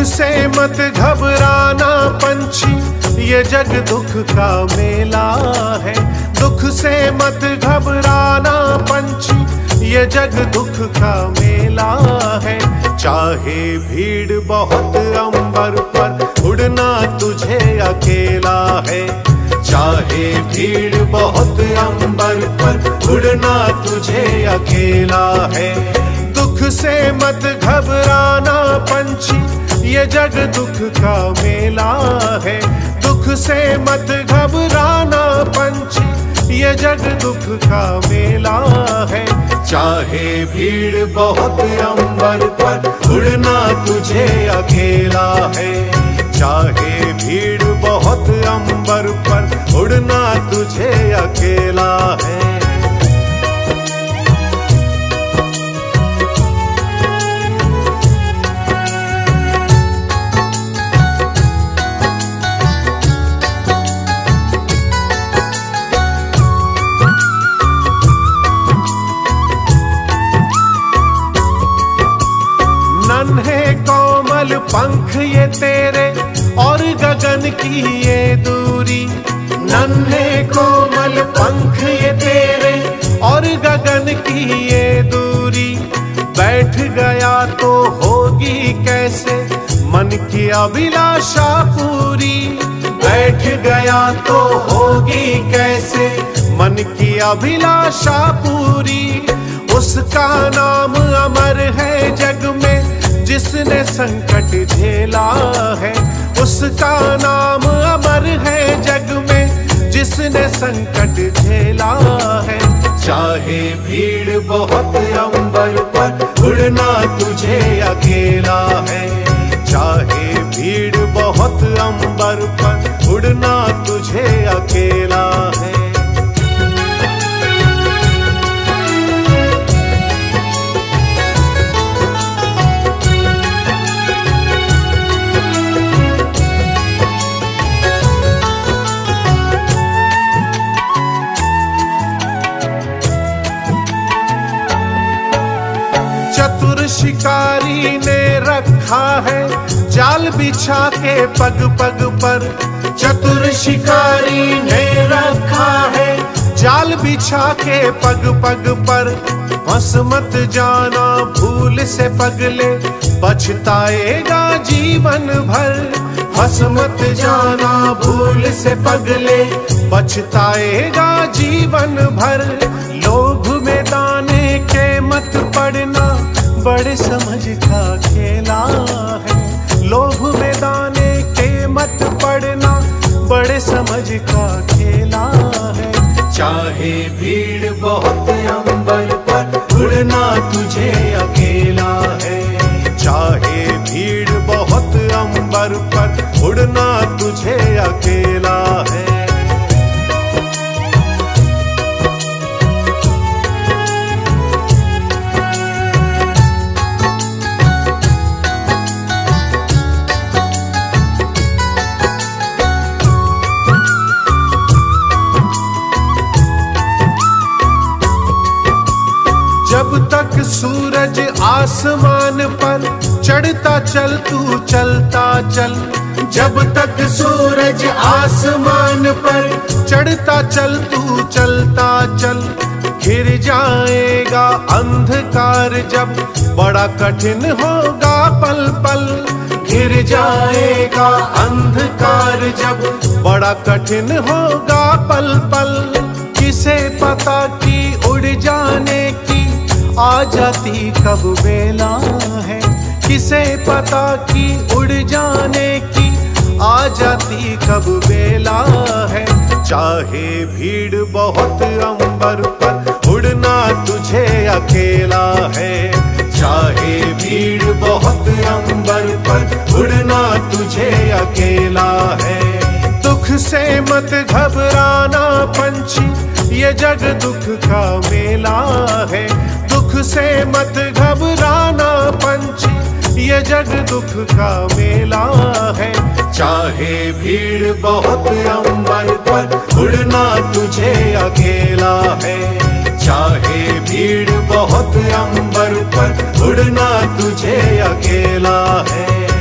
मत घबराना पंछी, ये जग दुख का मेला है। दुख से मत घबराना पंछी, ये जग दुख का मेला है। चाहे भीड़ बहुत अंबर पर उड़ना तुझे अकेला है। चाहे भीड़ बहुत अंबर पर उड़ना तुझे अकेला है। दुख से मत घबराना पंछी ये जग दुख का मेला है। दुख से मत घबराना पंछी, ये जग दुख का मेला है। चाहे भीड़ बहुत अंबर पर उड़ना तुझे अकेला है। चाहे भीड़ बहुत अंबर पर उड़ना तुझे अकेला पंख ये तेरे और गगन की ये दूरी। नन्हे कोमल पंख ये तेरे और गगन की ये दूरी। बैठ गया तो होगी कैसे? मन की अभिलाषा पूरी। बैठ गया तो होगी कैसे? मन की अभिलाषा पूरी। उसका नाम अमर है जिसने संकट झेला है, उसका नाम अमर है जग में। जिसने संकट झेला है, चाहे भीड़ बहुत अंबर पर उड़ना तुझे अकेला है। चाहे भीड़ बहुत अंबर पर उड़ना तुझे अकेला शिकारी ने रखा है जाल बिछा के पग पग पर। चतुर शिकारी ने रखा है जाल बिछा के पग पग पर। बस मत जाना भूल से पगले पछताएगा जीवन भर। फंस मत जाना भूल से पगले पछताएगा जीवन भर। लोभ में दाने के मत पड़ना बड़े समझ का खेला है। लोभ में दाने के मत पड़ना बड़े समझ का खेला है। चाहे भीड़ बहुत अंबर पर उड़ना तुझे अकेला है। चाहे भीड़ बहुत अंबर पर उड़ना तुझे अकेला है। सूरज आसमान पर चढ़ता चल, तू चलता चल। जब तक सूरज आसमान पर चढ़ता चल, तू चलता चल। घिर जाएगा अंधकार जब बड़ा कठिन होगा पल पल। घिर जाएगा अंधकार जब बड़ा कठिन होगा पल पल। किसे पता कि उड़ जाने की आ जाती कब बेला है? किसे पता कि उड़ जाने की आ जाती कब बेला है? चाहे भीड़ बहुत अंबर पर उड़ना तुझे अकेला है। चाहे भीड़ बहुत अंबर पर उड़ना तुझे अकेला है। दुख से मत घबराना पंछी, ये जग दुख का मेला है। से मत घबराना पंछी, ये जग दुख का मेला है। चाहे भीड़ बहुत अंबर पर, उड़ना तुझे अकेला है। चाहे भीड़ बहुत अंबर पर, उड़ना तुझे अकेला है।